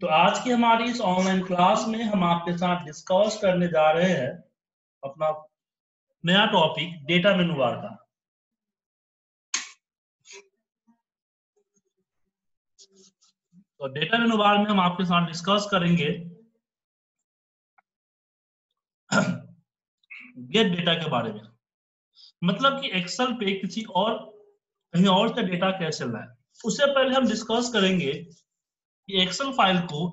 तो आज की हमारी इस ऑनलाइन क्लास में हम आपके साथ डिस्कस करने जा रहे हैं अपना नया टॉपिक डेटा मेनू बार का। तो डेटा मेनू बार में हम आपके साथ डिस्कस करेंगे गेट डेटा के बारे में। मतलब कि एक्सेल पे किसी और, कहीं और से डेटा कैसे लाए? उससे पहले हम डिस्कस करेंगे कि एक्सेल फ़ाइल को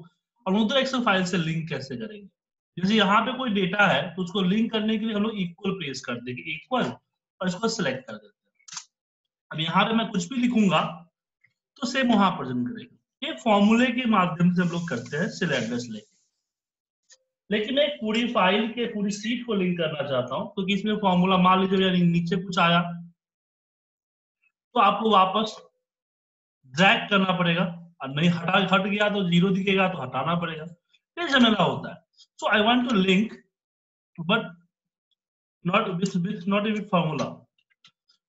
अनूदर एक्सेल फ़ाइल से लिंक कैसे करेंगे? जैसे यहाँ पे कोई डेटा है तो उसको लिंक करने के लिए हम लोग इक्वल प्रेस कर देंगे इक्वल और इसको सिलेक्ट कर देते हैं। अब यहाँ पे मैं कुछ भी लिखूँगा तो सेम वहाँ प्रेजेंट करेगा। ये फॉर्मूले के माध्यम से हम लोग करते हैं सेल एड्रेस लेके। लेकिन मैं पूरी फ़ाइल के पूरी सीट को लिंक करना चाहता हूँ, क्योंकि तो इसमें फॉर्मूला मान लीजिए नीचे कुछ आया तो आपको वापस ड्रैग करना पड़ेगा। और नहीं हटा, हट गया तो ज़ीरो दिखेगा तो हटाना पड़ेगा। ये झमेला होता है। So I want to link but not with not with formula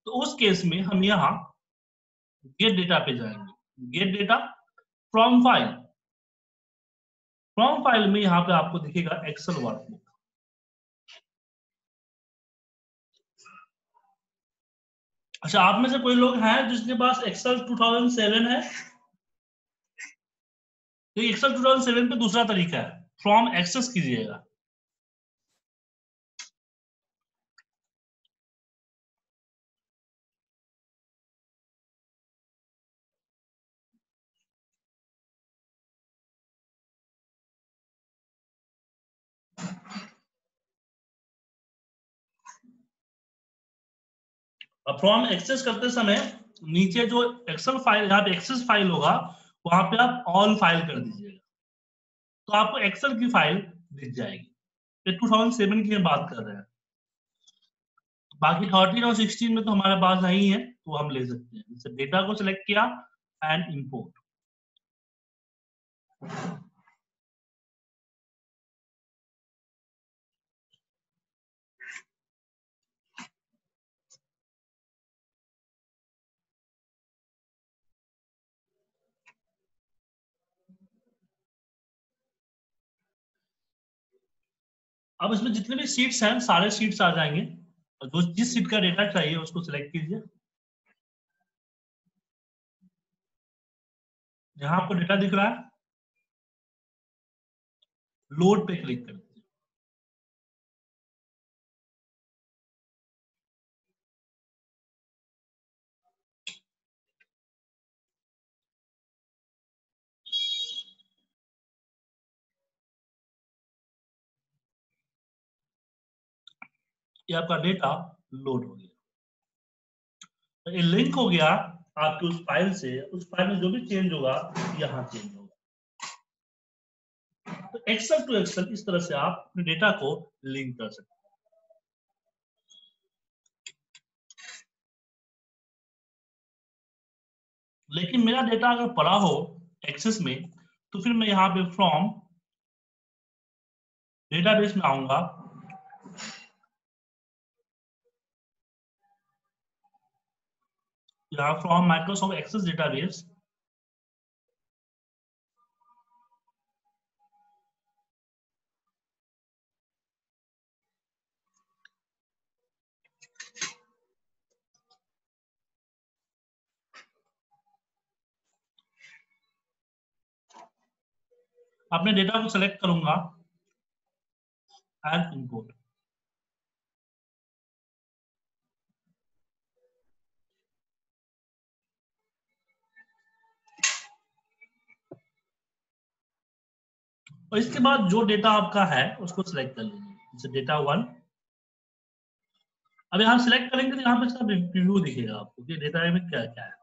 तो उस केस में हम यहाँ गेट डेटा पे जाएँगे। Get data from file from file में यहाँ पे आपको दिखेगा एक्सेल वर्कबुक अच्छा आप में से कोई लोग हैं जिसके पास एक्सेल 2007 है? तो एक्सेल 2007 पे दूसरा तरीका है। फ्रॉम एक्सेस कीजिएगा। फ्रॉम एक्सेस करते समय नीचे जो एक्सेल फ़ाइल यहाँ पे एक्सेस फ़ाइल होगा वहाँ पे आप ऑल फ़ाइल कर दीजिएगा। तो आपको एक्सेल की फ़ाइल दिख जाएगी। ये 2007 की हम बात कर रहे हैं। बाकी 13 और 16 में तो हमारे पास नहीं है तो हम ले सकते हैं। जैसे डेटा को सिलेक्ट किया एंड इंपोर्ट अब इसमें जितने भी सीट्स हैं, सारे सीट्स आ जाएँगे। और जो जिस सीट का डेटा चाहिए, उसको सिलेक्ट कीजिए। जहाँ आपको डेटा दिख रहा है लोड पे क्लिक कर। ये आपका डेटा लोड हो गया। तो ये लिंक हो गया आपकी उस फ़ाइल से, उस फ़ाइल में जो भी चेंज होगा, यहाँ चेंज होगा। तो एक्सेल टू एक्सेल इस तरह से आप अपने डेटा को लिंक कर सकते हैं। लेकिन मेरा डेटा अगर पड़ा हो एक्सेस में तो फिर मैं यहाँ पे फ्रॉम डेटाबेस में आऊँगा। From Microsoft Access database. अपने डेटा को सेलेक्ट करूँगा एंड इंपोर्ट और इसके बाद जो डेटा आपका है, उसको सिलेक्ट कर लीजिए। जैसे डेटा वन अब यहाँ सिलेक्ट करेंगे तो यहाँ पे सब रिव्यू दिखेगा आपको कि डेटा में क्या क्या है।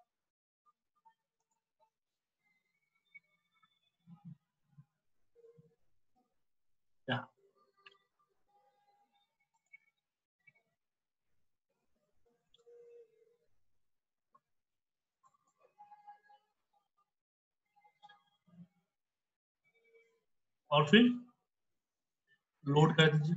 और फिर लोड कर दीजिए।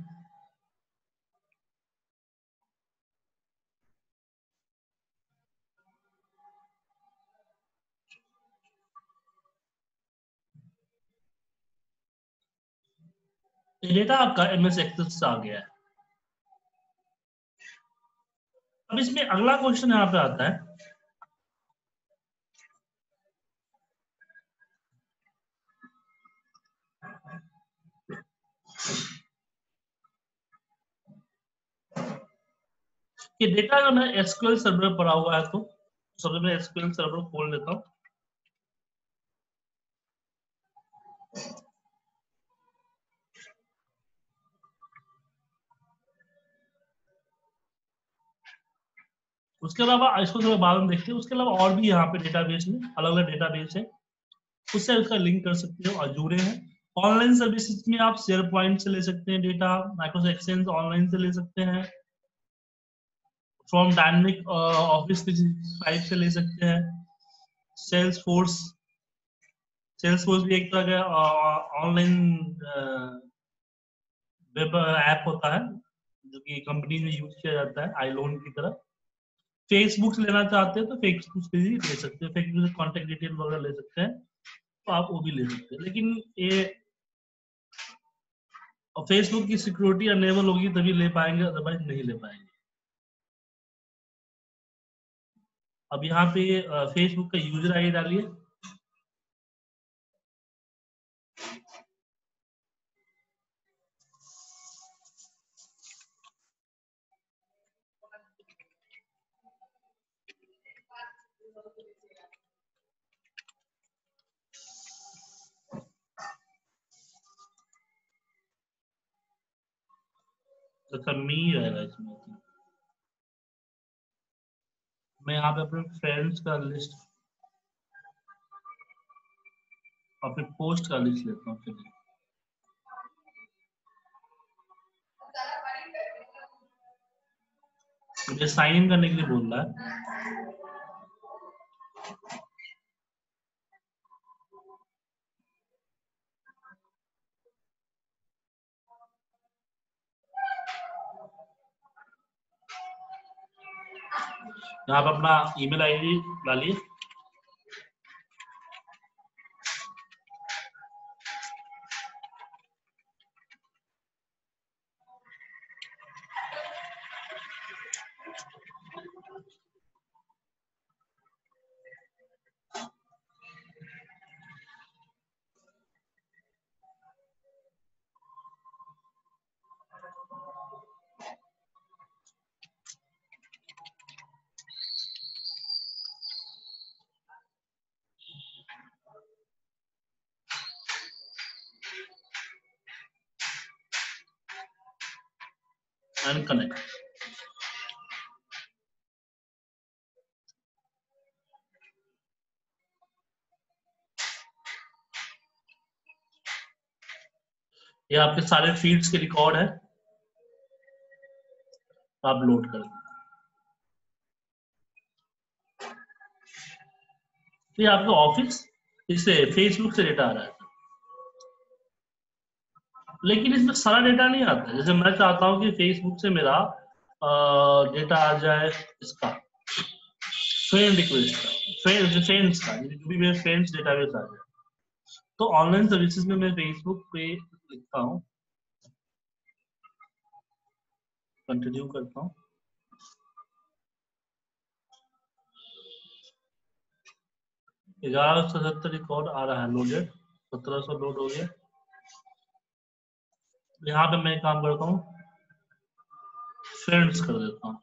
डेटा आपका एमएस एक्सेस से आ गया है। अब इसमें अगला क्वेश्चन यहाँ पे आता है। कि डेटा अगर मैं एसक्यूएल सर्वर पढ़ा हुआ है तो सबसे पहले एसक्यूएल सर्वर खोल लेता हूँ। उसके अलावा इसको थोड़ा बाद में देखते हैं। उसके अलावा और भी यहाँ पे डेटाबेस में अलग अलग डेटाबेस है। उससे उसका लिंक कर सकते हो। जुड़े हैं। ऑनलाइन सर्विसेज़ में आप शेयर पॉइंट से ले सकते हैं डेटा माइक्रोसॉफ्ट एक्सचेंज ऑनलाइन से ले सकते हैं। फ्रॉम डायनेमिक ऑफ़िस फाइव से ले सकते हैं। सेल्स फोर्स सेल्स फोर्स भी एक तरह का ऑनलाइन वेब ऐप होता है, जो कि कंपनी में यूज़ किया जाता है आई लोन की तरह। फेसबुक से लेना चाहते हैं तो फेसबुक से भी ले सकते हैं। फेसबुक से कॉन्टेक्ट डिटेल वगैरह ले सकते हैं तो आप वो भी ले सकते हैं। लेकिन ये फेसबुक की सिक्योरिटी अनेबल होगी तभी ले पाएँगे अदरवाइज़ नहीं ले पाएँगे। अब यहाँ पे फेसबुक का यूज़र आई डालिए। अच्छा मी रहेगा इसमें मैं यहाँ पे अपने फ्रेंड्स का लिस्ट और फिर पोस्ट का लिस्ट लेता हूँ चलिए मुझे साइन इन करने के लिए बोल रहा है। यहाँ पर अपना ईमेल आईडी डालिए। And connect. ये आपके सारे फील्ड्स के रिकॉर्ड है। आप लोड कर ये आपका ऑफ़िस इससे फेसबुक से डेटा आ रहा है। लेकिन इसमें सारा डेटा नहीं आता। जैसे मैं चाहता हूँ कि फेसबुक से मेरा डेटा आ जाए इसका। फ्रेंड रिक्वेस्ट का। फ्रेंड फ्रेंड्स का जो भी मेरे फ्रेंड्स डेटाबेस आ जाए। तो ऑनलाइन सर्विसेज़ में मैं फेसबुक पे लिखता हूँ। कंटिन्यू करता हूँ। ग्यारह सौ सत्तर रिकॉर्ड आ रहा है लोडेड सत्रह सौ लोड हो गया। यहाँ पे मैं काम करता हूँ। फ्रेंड्स कर देता हूँ।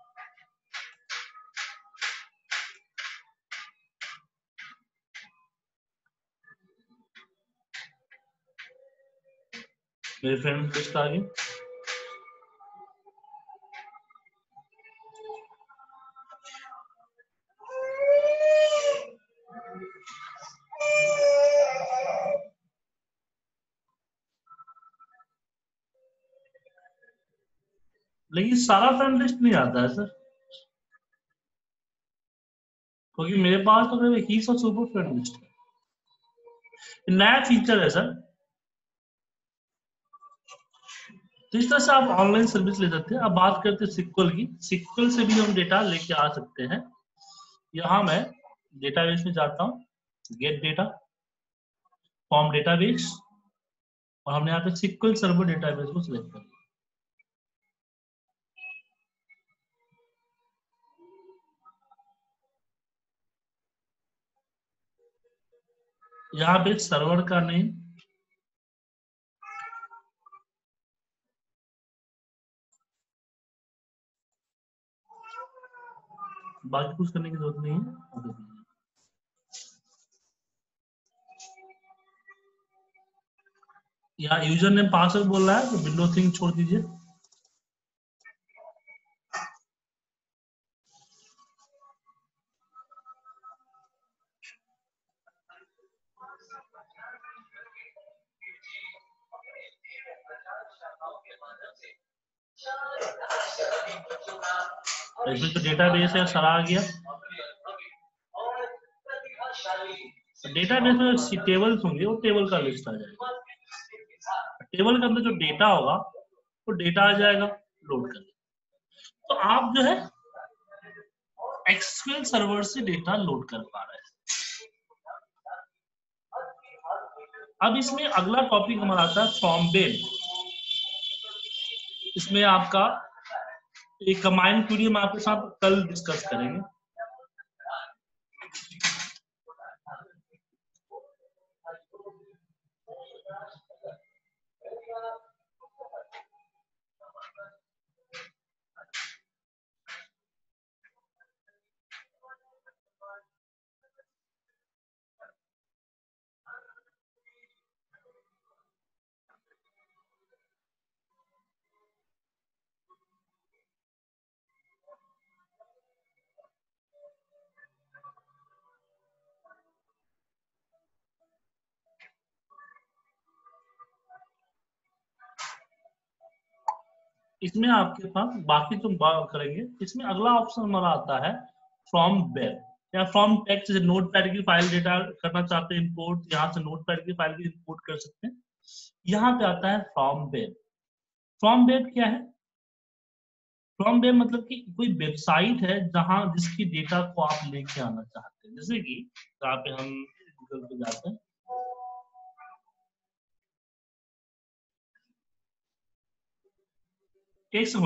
मेरे फ्रेंड लिस्ट आ गई? लेकिन सारा फ्रेंड लिस्ट नहीं आता है सर क्योंकि मेरे पास तो एक ही सौ सुपर फ्रेंड लिस्ट है नया फीचर है सर तो इस तरह से आप ऑनलाइन सर्विस ले सकते हैं। अब बात करते हैं सिक्वल की। सिक्वल से भी हम डेटा लेके आ सकते हैं। यहाँ मैं डेटाबेस में जाता हूँ। गेट डेटा फॉर्म डेटाबेस और हमने यहाँ पे सिक्वल सर्वर डेटाबेस को सिलेक्ट कर। लिया यहाँ पे सर्वर का नेम बाकी कुछ करने की ज़रूरत नहीं है। यहाँ यूज़र ने पासवर्ड बोल रहा है तो विंडो थिंग छोड़ दीजिए। इसमें तो डेटाबेस है सारा आ गया डेटाबेस में टेबल्स होंगे, वो टेबल का लिस्ट आ जाएगा। टेबल के अंदर जो डेटा होगा, वो डेटा आ जाएगा लोड कर तो आप जो है एक्सक्यूएल सर्वर से डेटा लोड कर पा रहे हैं। अब इसमें अगला टॉपिक हमारा आता है फ्रॉम बेल इसमें आपका एक कमांड क्वेरी हम आपके साथ कल डिस्कस करेंगे। इसमें आपके पास बाकी तुम बात करेंगे। इसमें अगला ऑप्शन हमारा आता है फ्रॉम वेब या फ्रॉम टेक्स्ट जैसे नोट पैड की फ़ाइल डेटा करना चाहते हैं इंपोर्ट यहाँ से नोट पैड की फ़ाइल भी इम्पोर्ट कर सकते हैं। यहाँ पे आता है फ्रॉम वेब फ्रॉम वेब क्या है? फ्रॉम वेब मतलब कि कोई वेबसाइट है जहाँ जिसकी डेटा को आप लेके आना चाहते हैं। जैसे कि यहाँ पे हम गूगल पे जाते हैं। एक से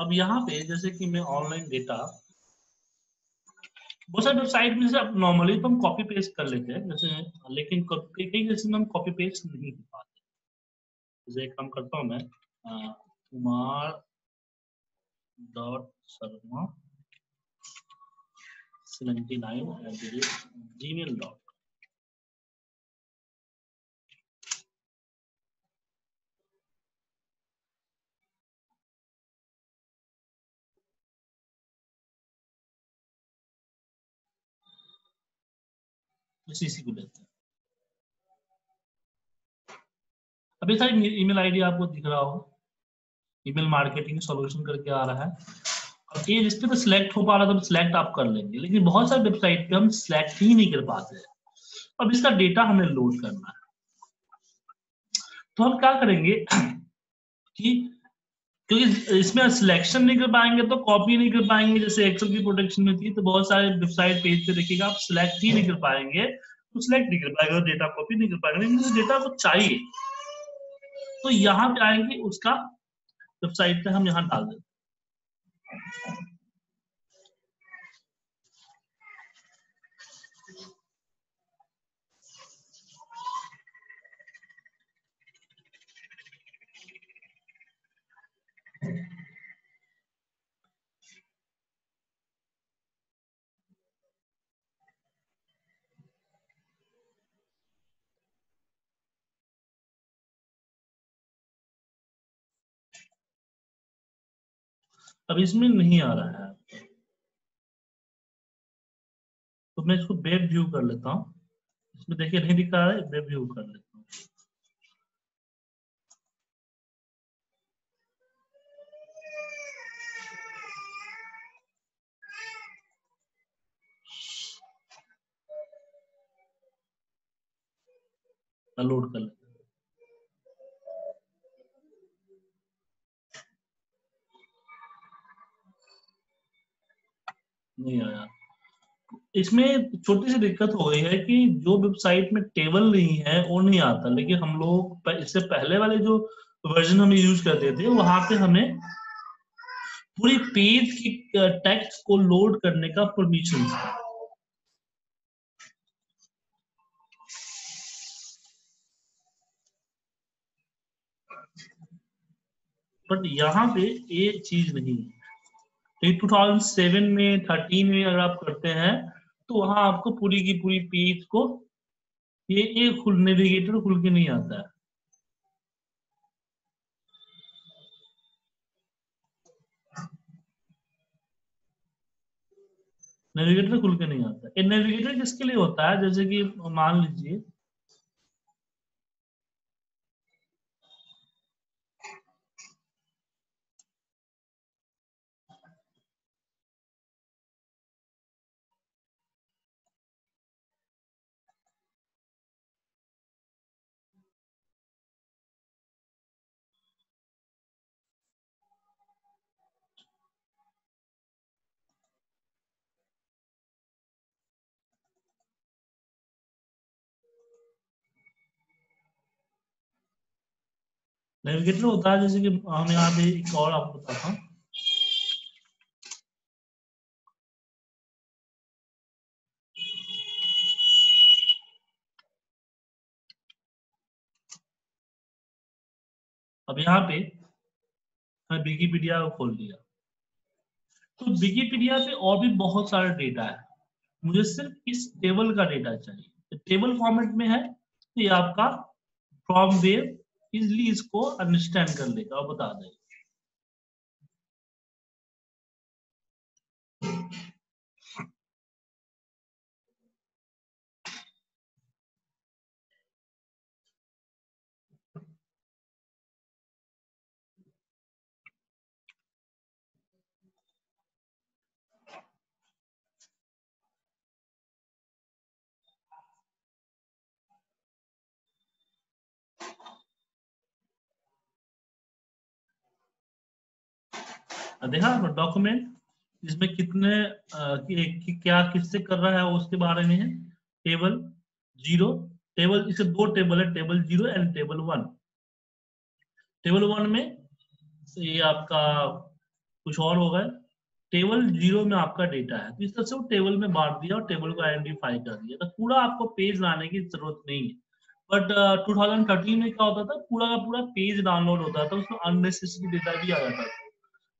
अब यहाँ पे जैसे कि मैं ऑनलाइन डेटा बहुत सारे वेबसाइट में से नॉर्मली तो हम कॉपी पेस्ट कर लेते हैं, जैसे लेकिन कई केसेस में हम कॉपी पेस्ट नहीं कर पाते जैसे एक काम करता हूँ मैं Kumar dot Sharma seventy nine at the rate Gmail dot CC को लेते हैं। अभी सारी ईमेल आईडी आपको दिख रहा होगा ईमेल मार्केटिंग सॉल्यूशन करके आ रहा है। और ये जिस पे तो सिलेक्ट हो पा रहा तो सिलेक्ट आप कर लेंगे। लेकिन बहुत सारे वेबसाइट पे हम सिलेक्ट ही नहीं कर पाते हैं। अब इसका डेटा हमें लोड करना है। तो हम क्या करेंगे कि क्योंकि इसमें सिलेक्शन नहीं कर पाएँगे तो कॉपी नहीं कर पाएँगे। जैसे एक्सेल की प्रोटेक्शन में थी तो बहुत सारे वेबसाइट पेज पे देखिएगा, आप सिलेक्ट ही नहीं कर पाएँगे। तो सिलेक्ट नहीं कर पाएगा डेटा कॉपी नहीं कर पाएगा। लेकिन डेटा को चाहिए। तो यहाँ पे आएँगे, उसका वेबसाइट पे हम यहाँ डाल देते अब इसमें नहीं आ रहा है। तो मैं इसको वेब व्यू कर लेता हूँ। इसमें देखिए नहीं दिख रहा है वेब व्यू कर लेता हूँ। लोड कर लेते नहीं आया। इसमें छोटी सी दिक्कत हो गई है कि जो वेबसाइट में टेबल नहीं है, वो नहीं आता। लेकिन हम लोग इससे पहले वाले जो वर्जन हम यूज़ करते थे, वहाँ पे हमें पूरी पेज की टेक्स्ट को लोड करने का परमिशन था। बट यहाँ पे ये चीज़ नहीं है। टू थाउज़ेंड सेवन में थर्टीन में अगर आप करते हैं तो वहाँ आपको पूरी की पूरी पेज को, ये एक खुल नेविगेटर खुल के नहीं आता है। नेविगेटर खुल के नहीं आता है। नेविगेटर किसके लिए होता है? जैसे कि मान लीजिए नेविगेटर होता है? जैसे कि हम यहाँ पे एक और आपको बताता हूँ। अब यहाँ पे मैं विकीपीडिया को खोल लिया तो विकीपीडिया पे और भी बहुत सारा डेटा है। मुझे सिर्फ़ इस टेबल का डेटा चाहिए। टेबल फॉर्मेट में है तो ये आपका फ्रॉम वेव इजली इसको अंडरस्टैंड कर लेगा और बता देगा। देखा डॉक्यूमेंट इसमें कितने आ, कि, क्या किससे कर रहा है उसके बारे में है। टेबल ज़ीरो टेबल इसे दो टेबल है table zero and table one table one में ये आपका कुछ और होगा। टेबल ज़ीरो में आपका डेटा है। तो इस तरह से वो टेबल में बांट दिया और टेबल को आइडेंटिफाई कर दिया। तो पूरा आपको पेज लाने की ज़रूरत नहीं है। बट टू थाउज़ेंड थर्टीन में क्या होता था? पूरा का पूरा पेज डाउनलोड होता था। उसमें अननेसेसरी डेटा भी आ जाता था।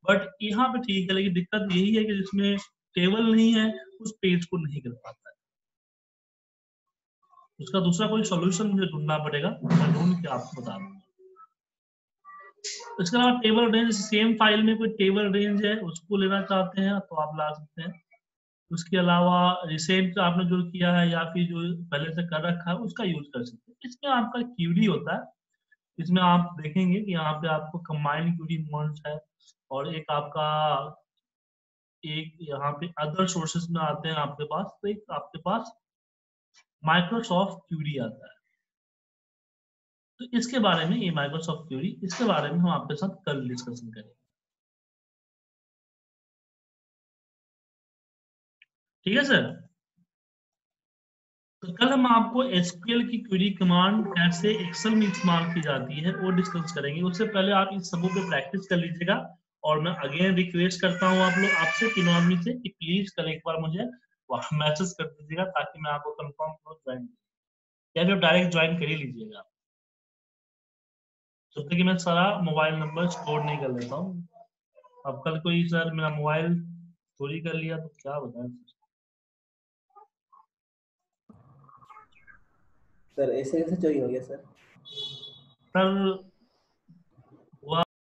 बट यहाँ पे ठीक है, लेकिन दिक्कत यही है कि जिसमें टेबल नहीं है, उस पेज को नहीं कर पाता है। उसका दूसरा कोई सॉल्यूशन मुझे ढूंढना पड़ेगा, मैं ढूंढ के आपको बता दूँगा। इसके अलावा टेबल रेंज सेम फ़ाइल में कोई टेबल रेंज है, उसको लेना चाहते हैं तो आप ला सकते हैं। उसके अलावा रिसेंट आपने जो किया है, या फिर जो पहले से कर रखा है, उसका यूज़ कर सकते हैं। इसमें आपका क्यूडी होता है इसमें आप देखेंगे कि यहाँ पे आपको कंबाइंड क्यूडी मोड्स है और एक आपका एक यहाँ पे अदर सोर्सेस में आते हैं आपके पास तो एक आपके पास माइक्रोसॉफ्ट क्यूरी आता है। तो इसके बारे में ये माइक्रोसॉफ्ट क्यूरी इसके बारे में हम आपके साथ कल डिस्कशन करेंगे। ठीक है सर तो कल हम आपको एसक्यूएल की क्वेरी कमांड कैसे एक्सेल में इस्तेमाल की जाती है वो डिस्कस करेंगे। उससे पहले आप इन सबों पे प्रैक्टिस कर लीजिएगा। और मैं अगेन रिक्वेस्ट करता हूँ आप लोग आपसे तीनों आदमी से कि प्लीज़ कल एक बार मुझे मैसेज कर दीजिएगा ताकि मैं आपको कंफर्म ज्वाइन या फिर डायरेक्ट ज्वाइन कर ही लीजिएगा। जब तक कि मैं सारा मोबाइल नंबर स्टोर नहीं कर लेता हूँ। अब कल कोई सर मेरा मोबाइल चोरी कर लिया तो क्या बताएँ सर ऐसे कैसे चोरी हो गया सर सर